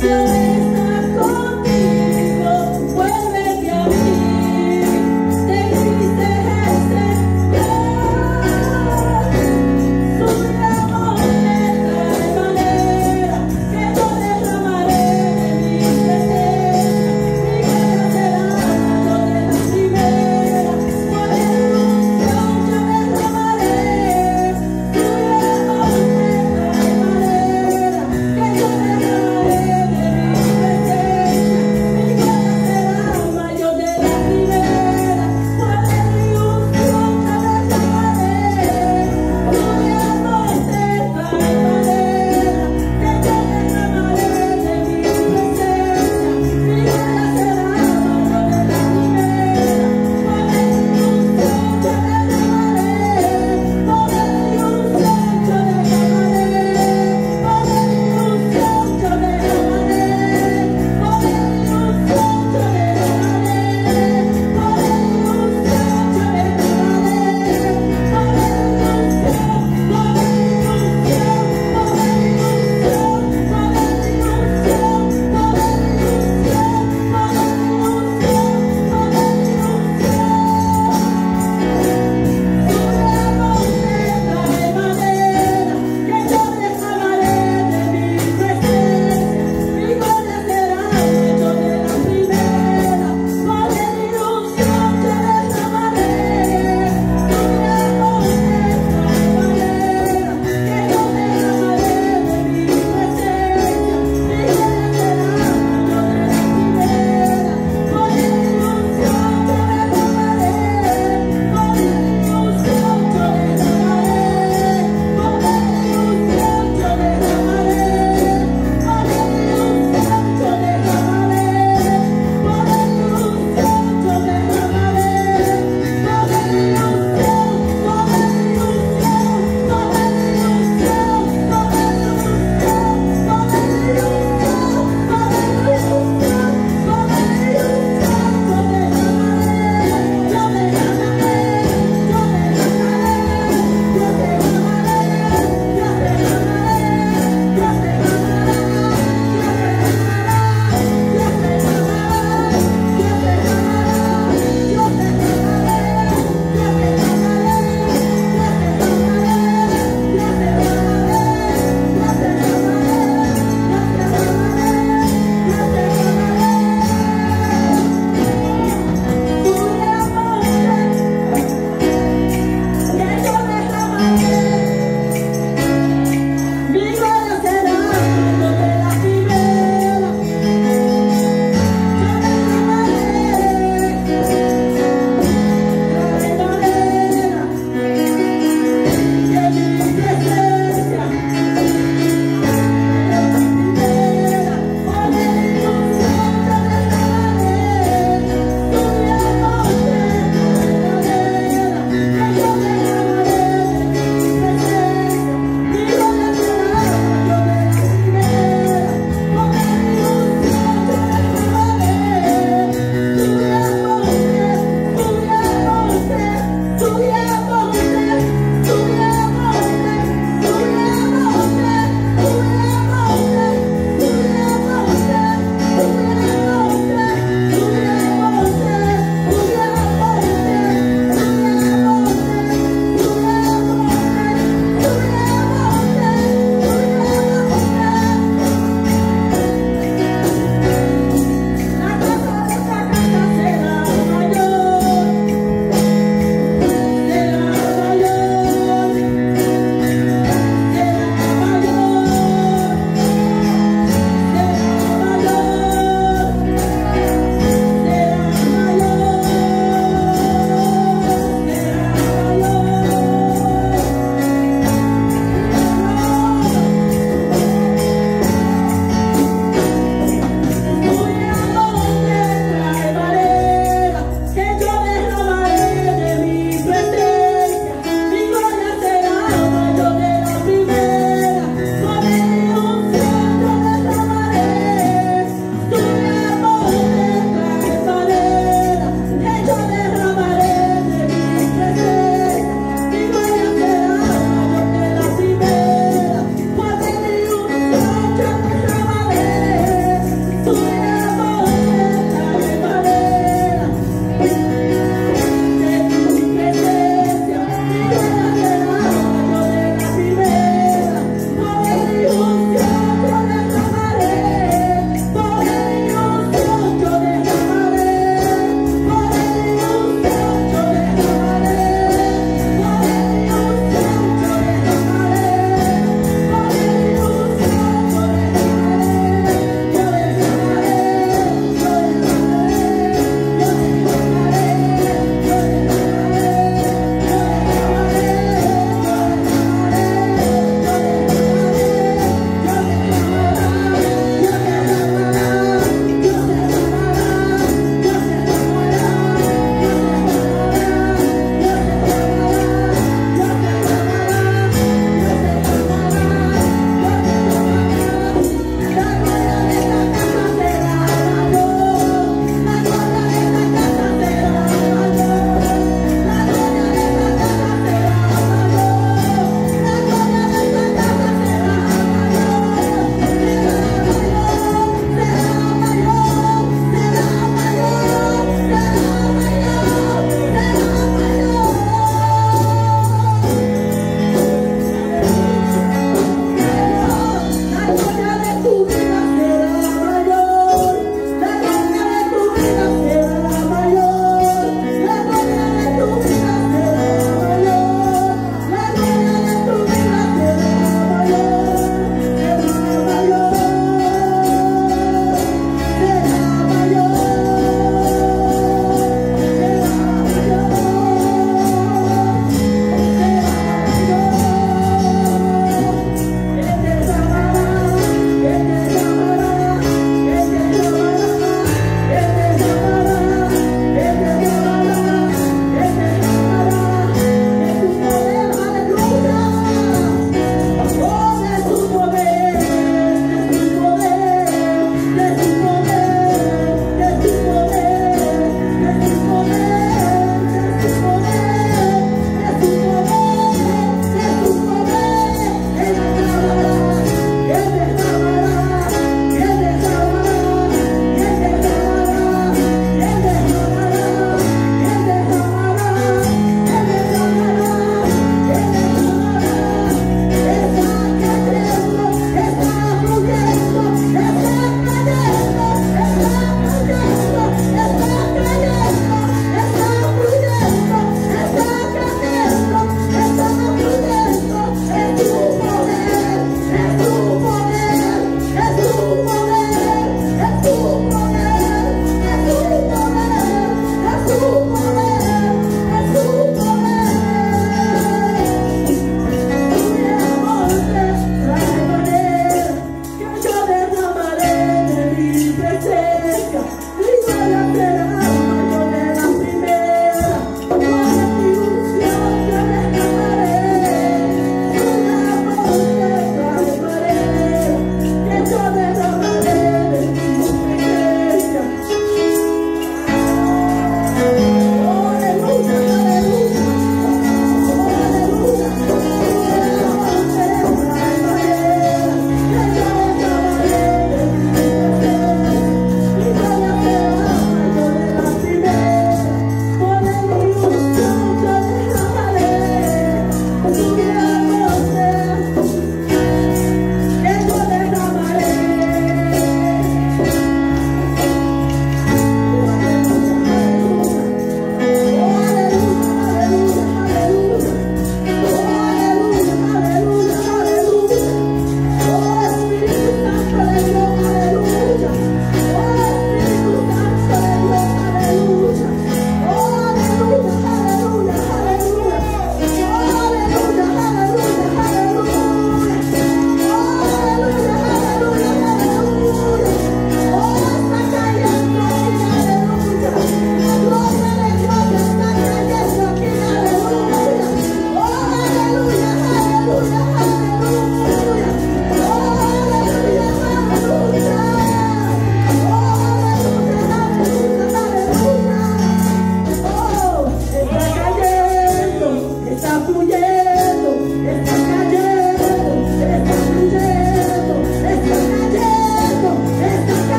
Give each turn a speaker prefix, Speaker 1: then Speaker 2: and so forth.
Speaker 1: to.